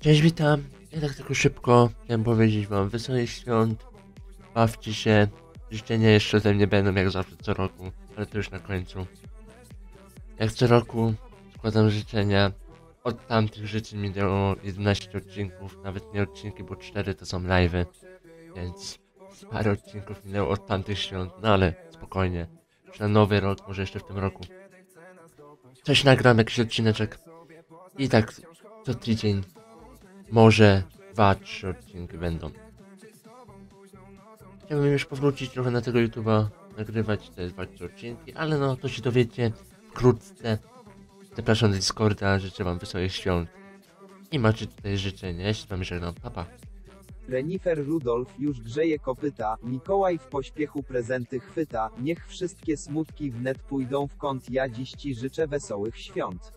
Cześć, witam. Ja tak tylko szybko chciałem powiedzieć wam wesołych świąt. Bawcie się. Życzenia jeszcze ze mnie będą jak zawsze co roku, ale to już na końcu. Jak co roku składam życzenia. Od tamtych życzeń minęło 11 odcinków, nawet nie odcinki, bo 4 to są live'y. Więc parę odcinków minęło od tamtych świąt, no ale spokojnie. Już na nowy rok, może jeszcze w tym roku. Coś nagram, jakiś odcineczek. I tak co tydzień może dwa, trzy odcinki będą. Chciałbym już powrócić trochę na tego YouTube'a, nagrywać te dwa, trzy odcinki, ale no to się dowiecie wkrótce. Zapraszam do Discorda, życzę wam wesołych świąt. I macie tutaj życzenia, ja się z wami żegnam, papa. Renifer Rudolf już grzeje kopyta, Mikołaj w pośpiechu prezenty chwyta, niech wszystkie smutki wnet pójdą w kąt, ja dziś ci życzę wesołych świąt.